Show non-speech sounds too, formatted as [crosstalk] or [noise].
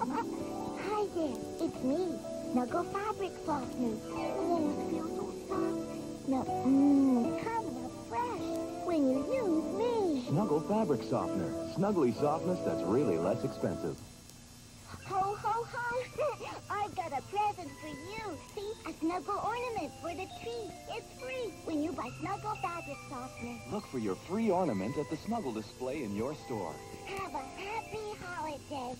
Hi there, it's me, Snuggle Fabric Softener. Oh, it feels so soft. Now, mmm, kind of fresh when you use me. Snuggle Fabric Softener. Snuggly softness that's really less expensive. Ho, ho, ho! [laughs] I've got a present for you. See, a Snuggle ornament for the tree. It's free when you buy Snuggle Fabric Softener. Look for your free ornament at the Snuggle display in your store. Have a happy holiday.